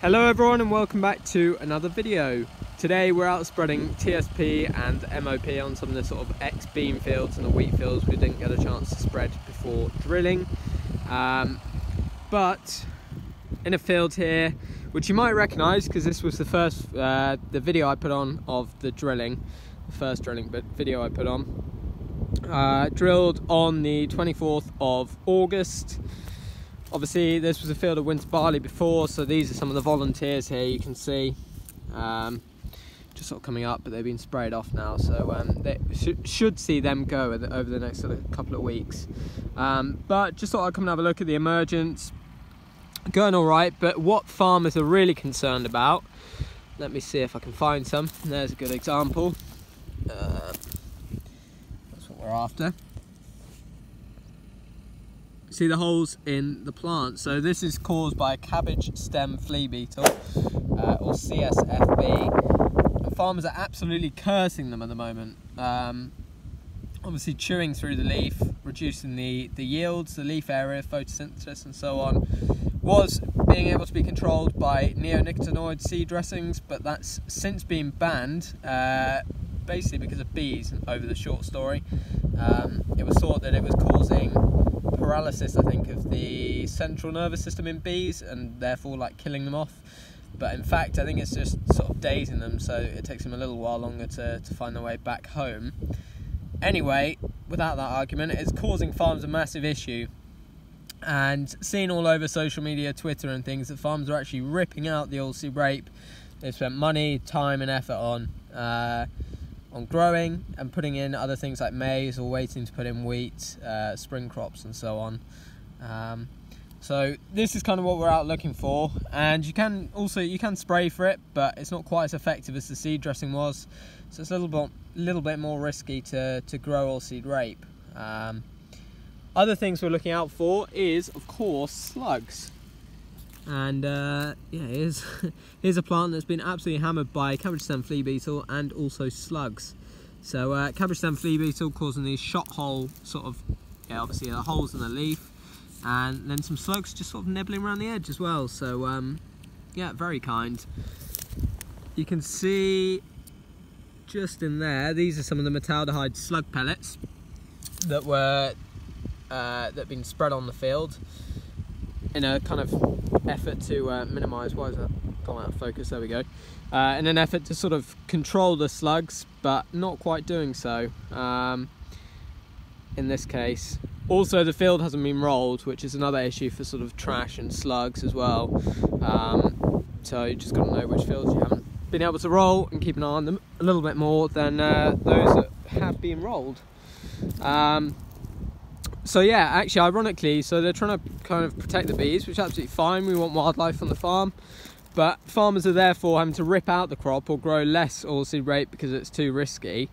Hello everyone and welcome back to another video. Today we're out spreading TSP and MOP on some of the sort of ex-bean fields and the wheat fields we didn't get a chance to spread before drilling. Um, but in a field here, which you might recognise because this was the first, uh, the video I put on of the drilling, the first drilling video I put on. Uh, drilled on the 24th of August Obviously this was a field of winter barley before, so these are some of the volunteers here you can see. Um, just sort of coming up, but they've been sprayed off now, so um, they sh should see them go over the next sort of couple of weeks. Um, but just thought I'd come and have a look at the emergence. Going all right, but what farmers are really concerned about, let me see if I can find some. There's a good example. Uh, that's what we're after see the holes in the plant. So this is caused by a cabbage stem flea beetle, uh, or CSFB. Farmers are absolutely cursing them at the moment. Um, obviously chewing through the leaf, reducing the, the yields, the leaf area, photosynthesis and so on, was being able to be controlled by neonicotinoid seed dressings, but that's since been banned, uh, basically because of bees over the short story. Um, it was thought that it was causing paralysis, I think, of the central nervous system in bees and therefore like killing them off. But in fact, I think it's just sort of dazing them, so it takes them a little while longer to, to find their way back home. Anyway, without that argument, it's causing farms a massive issue. And seen all over social media, Twitter, and things that farms are actually ripping out the oilseed rape. They've spent money, time, and effort on. Uh, on growing and putting in other things like maize or waiting to put in wheat, uh, spring crops and so on. Um, so this is kind of what we're out looking for and you can also you can spray for it but it's not quite as effective as the seed dressing was so it's a little bit little bit more risky to, to grow oilseed rape. Um, other things we're looking out for is of course slugs and uh, yeah here's here's a plant that's been absolutely hammered by cabbage stem flea beetle and also slugs. So uh, cabbage stem flea beetle causing these shot hole sort of yeah obviously the holes in the leaf and then some slugs just sort of nibbling around the edge as well. So um, yeah very kind. You can see just in there these are some of the metaldehyde slug pellets that were uh, that have been spread on the field in a kind of effort to uh, minimize, why is that gone out of focus, there we go, uh, in an effort to sort of control the slugs, but not quite doing so um, in this case. Also, the field hasn't been rolled, which is another issue for sort of trash and slugs as well. Um, so you just got to know which fields you haven't been able to roll and keep an eye on them a little bit more than uh, those that have been rolled. Um, so yeah, actually, ironically, so they're trying to kind of protect the bees, which is absolutely fine. We want wildlife on the farm, but farmers are therefore having to rip out the crop or grow less oilseed rape because it's too risky.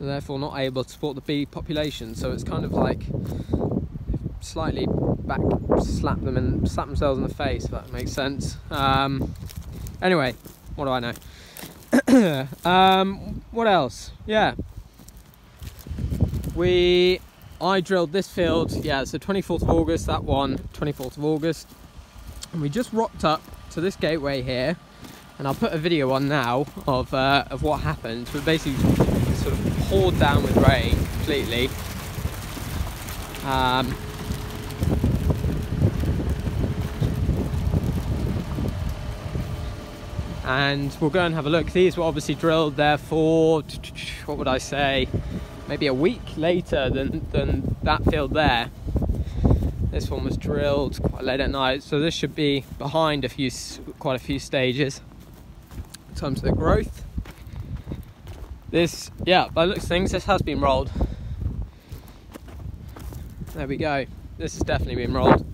They're therefore not able to support the bee population. So it's kind of like slightly back slap them and slap themselves in the face, if that makes sense. Um, anyway, what do I know? um, what else? Yeah. We I drilled this field, yeah, so 24th of August, that one, 24th of August. And we just rocked up to this gateway here, and I'll put a video on now of, uh, of what happened. But basically sort of poured down with rain completely. Um, and we'll go and have a look. These were obviously drilled there for, what would I say, maybe a week later than, than that field there. This one was drilled quite late at night, so this should be behind a few, quite a few stages in terms of the growth. This, yeah, by looks things, this has been rolled. There we go. This has definitely been rolled.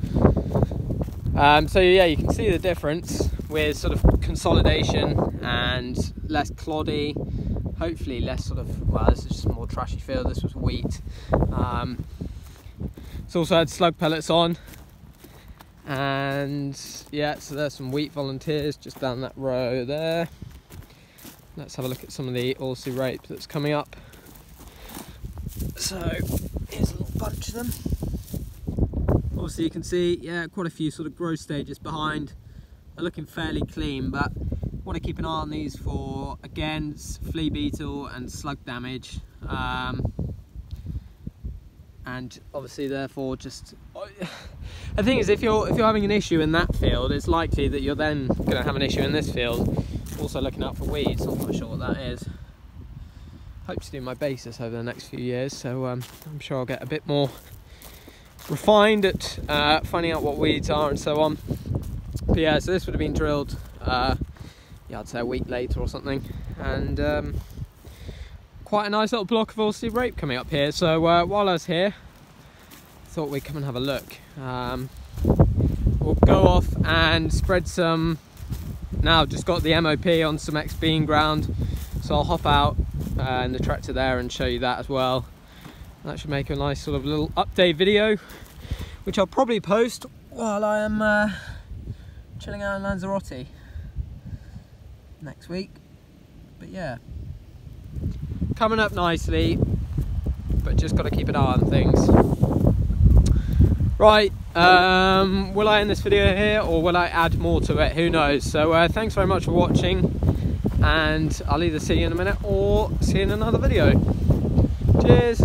Um, so yeah, you can see the difference with sort of consolidation and less cloddy hopefully less sort of well this is just more trashy field this was wheat. Um, it's also had slug pellets on. And yeah so there's some wheat volunteers just down that row there. Let's have a look at some of the oilseed rape that's coming up. So here's a little bunch of them. Obviously you can see yeah quite a few sort of growth stages behind. They're looking fairly clean, but want to keep an eye on these for again flea beetle and slug damage. Um, and obviously therefore just the thing is if you're if you're having an issue in that field it's likely that you're then going to have an issue in this field also looking out for weeds I'm not sure what that is hope to do my BASIS over the next few years so um, I'm sure I'll get a bit more refined at uh, finding out what weeds are and so on but yeah so this would have been drilled uh, yeah I'd say a week later or something and um, quite a nice little block of oilseed rape coming up here. So uh, while I was here, thought we'd come and have a look. Um, we'll go off and spread some, now just got the MOP on some ex-bean ground. So I'll hop out uh, in the tractor there and show you that as well. That should make a nice sort of little update video, which I'll probably post while I am uh, chilling out in Lanzarote next week. But yeah, coming up nicely, but just got to keep an eye on things. Right, um, will I end this video here or will I add more to it? Who knows? So uh, thanks very much for watching and I'll either see you in a minute or see you in another video. Cheers!